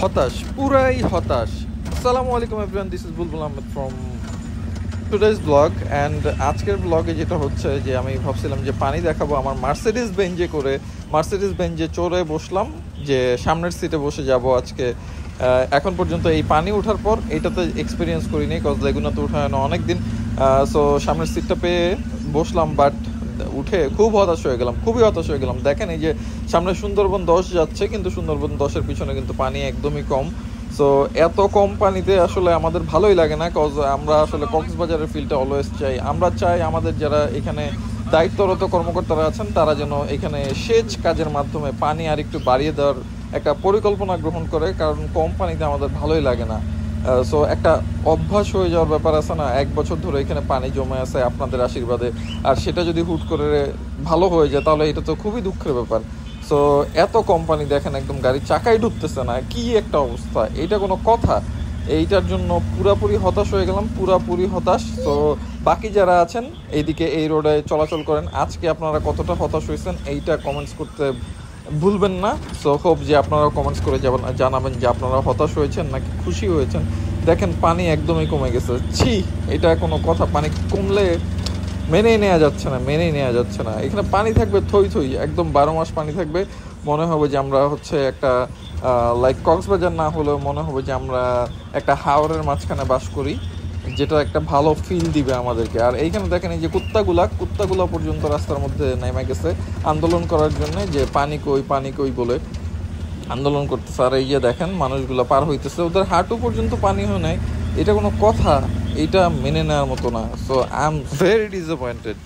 হতাশ, পুরাই হতাশ। আসসালামু আলাইকুম everyone this is Bulbul Ahmed from today's blog and আজকের ব্লগে যেটা হচ্ছে যে আমি ভাবছিলাম যে পানি দেখাবো আমার মার্সিডিস বেঞ্জে করে। মার্সিডিস বেঞ্জে চড়ে বসলাম যে সামনের সিটে বসে যাব আজকে। এখন পর্যন্ত এই পানি ওঠার পর এটাতে এক্সপিরিয়েন্স করিনি কজ লেগুনাতে উঠানো অনেক দিন সো সামনের সিটটা পেয়ে বসলাম বাট উঠে খুব হতাশ হয়ে গেলাম, খুবই হতাশ হয়ে গেলাম। দেখেন এই যে সামনে সুন্দরবন দশ যাচ্ছে, কিন্তু সুন্দরবন দশের পিছনে কিন্তু পানি একদমই কম। সো এত কম পানিতে আসলে আমাদের ভালোই লাগে না কজ আমরা আসলে কক্সবাজারের ফিলটা অলওয়েজ চাই। আমরা চাই আমাদের যারা এখানে দায়িত্বরত কর্মকর্তারা আছেন, তারা যেন এখানে সেচ কাজের মাধ্যমে পানি আর একটু বাড়িয়ে দেওয়ার একটা পরিকল্পনা গ্রহণ করে, কারণ কম পানিতে আমাদের ভালোই লাগে না। সো একটা অভ্যাস হয়ে যাওয়ার ব্যাপার আছে না? এক বছর ধরে এখানে পানি জমে আছে আপনাদের আশীর্বাদে। আর সেটা যদি হুট করে ভালো হয়ে যায়, তাহলে এটা তো খুবই দুঃখের ব্যাপার। সো এত কোম্পানি দেখেন একদম গাড়ির চাকাই ঢুকতেছে না, কি একটা অবস্থা? এটা কোনো কথা? এইটার জন্য পুরাপুরি হতাশ হয়ে গেলাম, পুরাপুরি হতাশ। তো বাকি যারা আছেন, এইদিকে এই রোডে চলাচল করেন। আজকে আপনারা কতটা হতাশ হয়েছেন, এইটা কমেন্টস করতে ভুলবেন না। সো হোপ যে আপনারা কমেন্টস করে যাবেন জানাবেন যে আপনারা হতাশ হয়েছেন নাকি খুশি হয়েছেন। দেখেন, পানি একদমই কমে গেছে। ছি, এটা কোনো কথা। পানি কমলে মেনেই নেওয়া যাচ্ছে না, মেনেই নেওয়া যাচ্ছে না। এখানে পানি থাকবে থই থই, একদম বারো মাস পানি থাকবে। মনে হবে যে আমরা হচ্ছে একটা লাইক কক্সবাজার না হলেও মনে হবে যে আমরা একটা হাওরের মাঝখানে বাস করি। যেটা একটা ভালো ফিল দিবে আমাদেরকে। আর এইখানে দেখেন এই যে কুত্তাগুলা কুত্তাগুলা পর্যন্ত রাস্তার মধ্যে নেমে গেছে। আন্দোলন করার জন্য যে পানি কই পানি কই বলে আন্দোলন করতেছে। আর এই যে দেখেন মানুষগুলা পার হইতেছে। ওদের হাঁটু পর্যন্ত পানি হয় নাই। এটা কোনো কথা, এটা মেনে নেওয়ার মতো না। So I am very disappointed